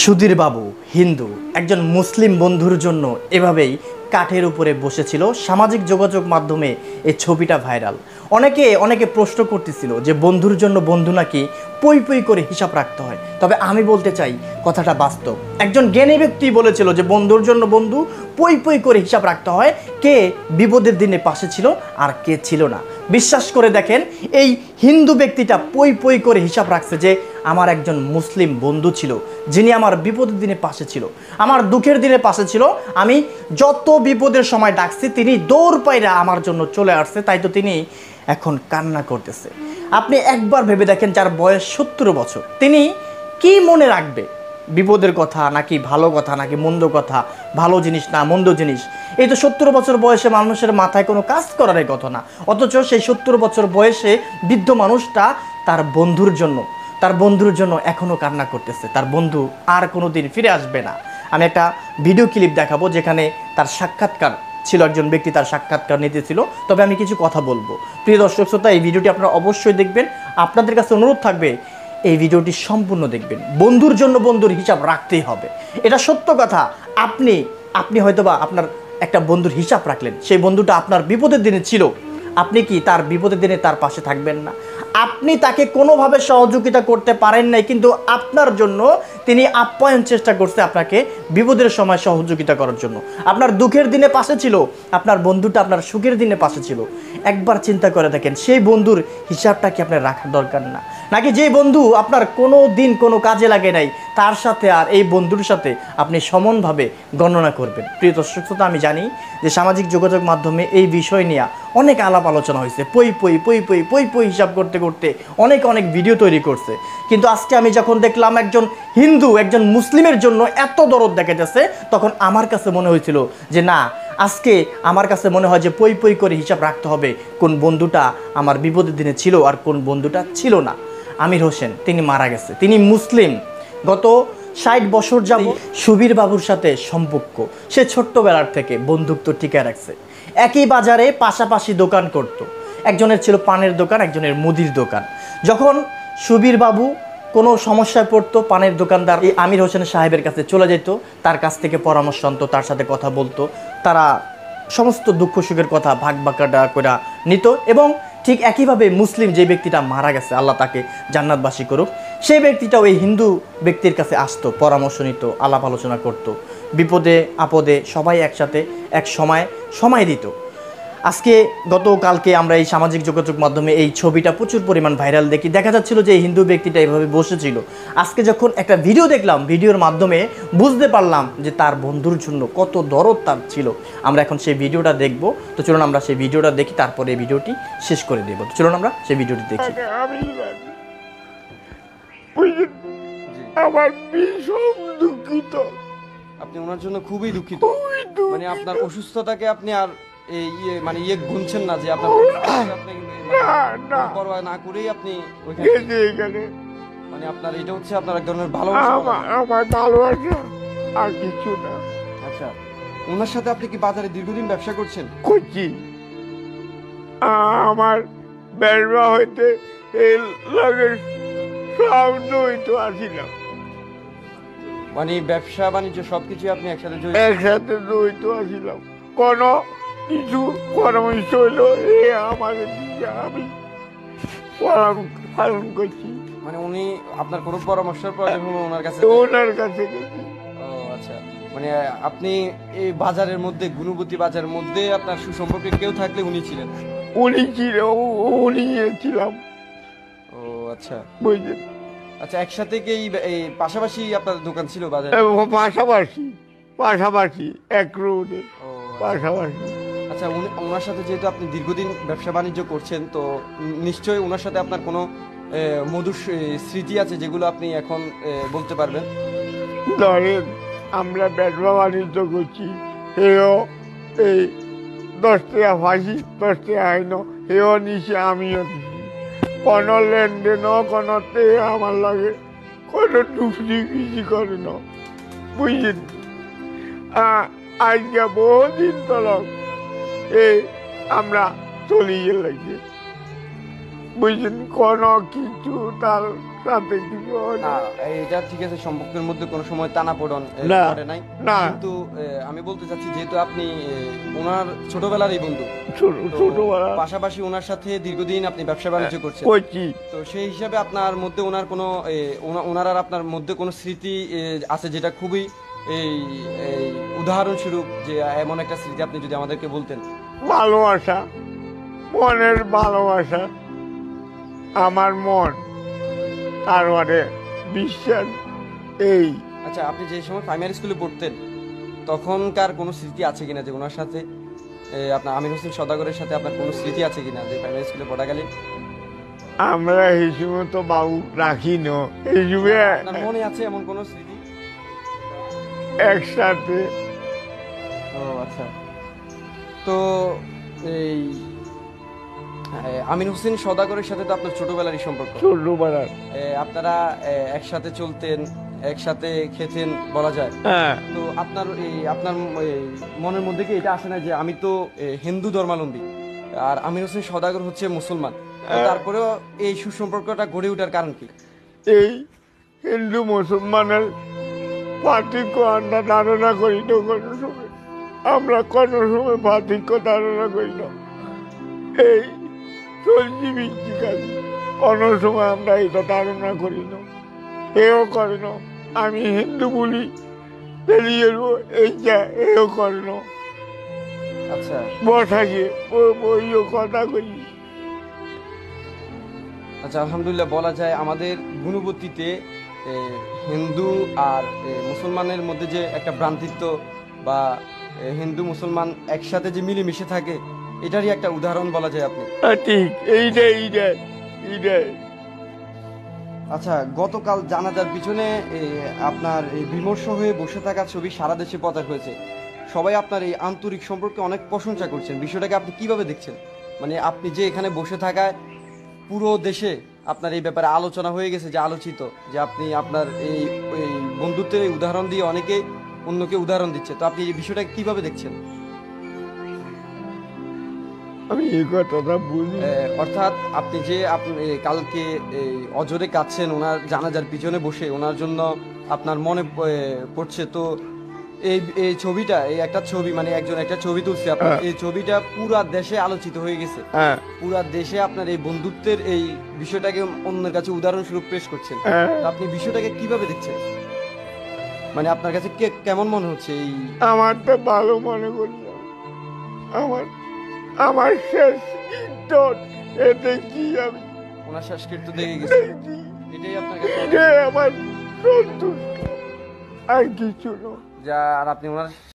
সুধীর বাবু হিন্দু, একজন মুসলিম বন্ধুর জন্য এভাবেই কাঠের উপরে বসেছিল সামাজিক যোগাযোগ মাধ্যমে এই ছবিটা ভাইরাল। অনেকে অনেকে প্রশ্ন করতেছিল যে বন্ধুর জন্য বন্ধু নাকি পই পই করে হিসাব রাখতে হয়। তবে আমি বলতে চাই, কথাটা বাস্তব। একজন জ্ঞানী ব্যক্তি বলেছিল যে বন্ধুর জন্য বন্ধু পই পই করে হিসাব রাখতে হয়, কে বিপদের দিনে পাশে ছিল আর কে ছিল না। বিশ্বাস করে দেখেন, এই হিন্দু ব্যক্তিটা পই পই করে হিসাব রাখছে যে আমার একজন মুসলিম বন্ধু ছিল, যিনি আমার বিপদের দিনে পাশে ছিল। আমার দুঃখের দিনে পাশে ছিল, আমি যত বিপদের সময় ডাকছি, তিনি দৌড় পাইরা আমার জন্য চলে আসছে, তাই তো তিনি এখন কান্না করতেছে। আপনি একবার ভেবে দেখেন যার বয়স সত্তর বছর। তিনি কি মনে রাখবে? বিপদের কথা নাকি ভালো কথা, নাকি মন্দ কথা? ভালো জিনিস না মন্দ জিনিস? এই তো সত্তর বছর বয়সে মানুষের মাথায় কোনো কাজ করার কথা না। অথচ সেই সত্তর বছর বয়সে বৃদ্ধ মানুষটা তার বন্ধুর জন্য তার বন্ধুর জন্য এখনও কান্না করতেছে। তার বন্ধু আর কোনো দিন ফিরে আসবে না। আমি একটা ভিডিও ক্লিপ দেখাবো যেখানে তার সাক্ষাৎকার ছিল, একজন ব্যক্তি তার সাক্ষাৎকার নিতেছিল। তবে আমি কিছু কথা বলব। প্রিয় দর্শক শ্রোতা, এই ভিডিওটি আপনারা অবশ্যই দেখবেন। আপনাদের কাছে অনুরোধ থাকবে, এই ভিডিওটি সম্পূর্ণ দেখবেন। বন্ধুর জন্য বন্ধুর হিসাব রাখতেই হবে। এটা সত্য কথা। আপনি আপনি হয়তোবা আপনার একটা বন্ধুর হিসাব রাখলেন। সেই বন্ধুটা আপনার বিপদের দিনে ছিল। আপনি কি তার বিপদের দিনে তার পাশে থাকবেন না? আপনি তাকে কোনোভাবে সহযোগিতা করতে পারেন নাই কিন্তু আপনার জন্য তিনি আপ্যায়ন চেষ্টা করছে আপনাকে বিপদের সময় সহযোগিতা করার জন্য। আপনার দুঃখের দিনে পাশে ছিল, আপনার বন্ধুটা আপনার সুখের দিনে পাশে ছিল। একবার চিন্তা করে দেখেন, সেই বন্ধুর হিসাবটা কি আপনার রাখার দরকার না? নাকি যে বন্ধু আপনার কোনো দিন কোনো কাজে লাগে নাই, তার সাথে আর এই বন্ধুর সাথে আপনি সমানভাবে গণনা করবেন। প্রিয় দর্শক শ্রোতা, আমি জানি যে সামাজিক যোগাযোগ মাধ্যমে এই বিষয় নিয়ে অনেক আলাপ আলোচনা হয়েছে। পই পই পই পই পই পই হিসাব করতে করতে অনেক অনেক ভিডিও তৈরি করছে। কিন্তু আজকে আমি যখন দেখলাম একজন হিন্দু একজন মুসলিমের জন্য এত দরদ দেখা যাচ্ছে তখন আমার কাছে মনে হয়েছিল যে না আজকে আমার কাছে মনে হয় যে পই পই করে হিসাব রাখতে হবে কোন বন্ধুটা আমার বিপদের দিনে ছিল আর কোন বন্ধুটা ছিল না। আমির হোসেন তিনি মারা গেছে। তিনি মুসলিম। গত ষাট বছর যাব সুবীর বাবুর সাথে সম্পর্ক। সে ছোট্টবেলার থেকে বন্ধুত্ব টিকায় রাখছে। একই বাজারে পাশাপাশি দোকান করত। একজনের ছিল পানের দোকান একজনের মুদির দোকান। যখন সুবীর বাবু কোনো সমস্যায় পড়তো পানের দোকানদার এই আমির হোসেন সাহেবের কাছে চলে যেত, তার কাছ থেকে পরামর্শ আনতো, তার সাথে কথা বলতো। তারা সমস্ত দুঃখ সুখের কথা ভাগ বাকাটা করে নিত এবং ঠিক একইভাবে মুসলিম যে ব্যক্তিটা মারা গেছে, আল্লাহ তাকে জান্নাতবাসী করুক, সেই ব্যক্তিটাও এই হিন্দু ব্যক্তির কাছে আসতো, পরামর্শ নিত, আলাপ আলোচনা করত। বিপদে, আপদে সবাই একসাথে এক সময় সময় দিত। আজকে গতকালকে আমরা এই সামাজিক যোগাযোগ মাধ্যমে এই ছবিটা প্রচুর পরিমাণ ভাইরাল দেখি। দেখা যাচ্ছিল যে এই হিন্দু ব্যক্তিটা এইভাবে বসেছিল। আজকে যখন একটা ভিডিও দেখলাম ভিডিওর মাধ্যমে বুঝতে পারলাম যে তার বন্ধুর জন্য কত দরদ তার ছিল। আমরা এখন সেই ভিডিওটা দেখব। তো চলুন আমরা সেই ভিডিওটা দেখি তারপরে এই ভিডিওটি শেষ করে দেবো। তো চলুন আমরা সেই ভিডিওটি দেখি? আমার ভীষণ দুঃখিত। আপনি ওনার জন্য খুবই দুঃখিত। মানে আপনার অসুস্থতাকে আপনি আর ইয়ে মানে ইয়ে গুনছেন না যে আপনার না, না। পরোয়া না করেই আপনি ওইখানে মানে আপনার এটা হচ্ছে আপনার এক ধরনের ভালোবাসা আমার আমার ভালোবাসা আর কিছু না। আচ্ছা ওনার সাথে আপনি কি বাজারে দীর্ঘদিন ব্যবসা করছেন? করছি। আমার বেরবা হইতে এই লগের সাউন্ড হইতো আসিলাম মানে ব্যবসা বাণিজ্য সবকিছু আপনি একসাথে একসাথে হইতো আসিলাম। কোন কিছু পরামর্শ হলো এ আমাকে দিয়ে আমি পালন পালন করছি। মানে উনি আপনার কোনো পরামর্শের প্রয়োজন হলো ওনার কাছে? ওনার কাছে গেছি। ও আচ্ছা। মানে আপনি এই বাজারের মধ্যে গুণবতী বাজারের মধ্যে আপনার সুসম্পর্কে কেউ থাকলে উনি ছিলেন? উনি ছিল উনি ছিলাম। ও আচ্ছা। বুঝলেন আচ্ছা একসাথে কি এই- পাশাপাশি আপনার দোকান ছিল বাজারে? পাশাপাশি পাশাপাশি এক রোডে ও আচ্ছা। পাশাপাশি। আচ্ছা ওনার সাথে যেহেতু আপনি দীর্ঘদিন ব্যবসা বাণিজ্য করছেন, তো নিশ্চয়ই ওনার সাথে আপনার কোনো মধুর স্মৃতি আছে যেগুলো আপনি এখন বলতে পারবেন? ধরেন আমরা ব্যবসা বাণিজ্য করছি হেও এই দশ টাকা ফাঁসি দশ টাকা আইন এও নিচে আমিও দিছি। কোনো লেনদেনও, কোনো তে আমার লাগে কোনো টুকরি কিছু করে না বুঝলেন আজকে বহুদিন তলক এই আমরা চলিয়ে লাগে। বুঝলেন কোনো কিছু তার তাতে কিছু না। এটা ঠিক আছে সম্পর্কের মধ্যে কোনো সময় টানাপোড়ন এ, না, ঘটে নাই। না। কিন্তু আমি বলতে চাচ্ছি যেহেতু আপনি এ, ওনার ছোটবেলারই বন্ধু ছোটবেলা। পাশাপাশি ওনার সাথে দীর্ঘদিন আপনি ব্যবসা বাণিজ্য করছেন। করছি। তো সেই হিসাবে আপনার মধ্যে ওনার কোনো ওনার আর আপনার মধ্যে কোনো স্মৃতি আছে যেটা খুবই এই এই উদাহরণস্বরূপ যে এমন একটা স্মৃতি আপনি যদি আমাদেরকে বলতেন। ভালোবাসা মনের ভালোবাসা আমার মন তারপরে বিশ্বাস এই। আচ্ছা আপনি যে সময় প্রাইমারি স্কুলে পড়তেন তখনকার কোনো স্মৃতি আছে কিনা যে ওনার সাথে? আপনার আমির হোসেন সদাগরের সাথে আপনার কোনো স্মৃতি আছে কিনা যে প্রাইমারি স্কুলে পড়াকালীন আমরা হিসেবে তো বাবু রাখি না। আপনার মনে আছে এমন কোনো স্মৃতি? একসাথে। ও আচ্ছা। তো এই এ, আমির হোসেন সদাগরের সাথে তো আপনার ছোটবেলারই সম্পর্ক। ছোটবেলার। আপনারা একসাথে চলতেন একসাথে খেতেন বলা যায়। হ্যাঁ। তো আপনার এই আপনার মনের মধ্যে কি এটা আসে না যে আমি তো হিন্দু ধর্মাবলম্বী আর আমির হোসেন সদাগর হচ্ছে মুসলমান? তারপরেও এই সুসম্পর্কটা গড়ে ওঠার কারণ কি? এই হিন্দু মুসলমানের পার্থক্য আমরা ধারণা করি না কোনো সময়। আমরা কোনো সময় পার্থক্য ধারণা করি না। এই চলছি কাজ কোনো সময় আমরা এটা ধারণা করি না। এও করে না আমি হিন্দু বলি বেরিয়ে এলো এইটা এও করে না। আচ্ছা। বসাকে ওইও কথা করি আচ্ছা আলহামদুলিল্লাহ বলা যায় আমাদের গুণবর্তীতে এ, হিন্দু আর মুসলমানের মধ্যে যে একটা ভ্রান্তিত্ব বা হিন্দু মুসলমান একসাথে যে মিলেমিশে থাকে এটারই একটা উদাহরণ বলা যায় আপনি। ঠিক এইটাই এইটাই এইটাই আচ্ছা গতকাল জানাজার পিছনে আপনার এই বিমর্ষ হয়ে বসে থাকা ছবি সারা দেশে প্রচার হয়েছে। সবাই আপনার এই আন্তরিক সম্পর্কে অনেক প্রশংসা করছেন। বিষয়টাকে আপনি কীভাবে দেখছেন? মানে আপনি যে এখানে বসে থাকায় পুরো দেশে আপনার এই ব্যাপারে আলোচনা হয়ে গেছে যে আলোচিত যে আপনি আপনার এই বন্ধুত্বের উদাহরণ দিয়ে অনেকে অন্যকে উদাহরণ দিচ্ছে। তো আপনি এই বিষয়টা কীভাবে দেখছেন? আমি এই কথাটা এ, অর্থাৎ আপনি যে আপনি কালকে অজরে কাঁদছেন ওনার জানাজার পিছনে বসে ওনার জন্য আপনার মনে পড়ছে তো এই এই ছবিটা এই একটা ছবি মানে একজন একটা ছবি তুলছে আপনার হ্যাঁ। এই ছবিটা পুরা দেশে আলোচিত হয়ে গেছে। হ্যাঁ। পুরা দেশে আপনার এই বন্ধুত্বের এই বিষয়টাকে অন্যের কাছে উদাহরণস্বরূপ পেশ করছেন। হ্যাঁ। আপনি বিষয়টাকে কীভাবে দেখছেন? মানে আপনার কাছে কে- কেমন মনে হচ্ছে এই? আমার তো ভালো মনে করি না। আমার আমার শেষ এতে কি আমি ওনার শ্বাসকীর্ত দেখে গেছে এটাই আপনার কাছে আমার সন্তুষ্ট। আর কিছু না যা আর আপনি ওনার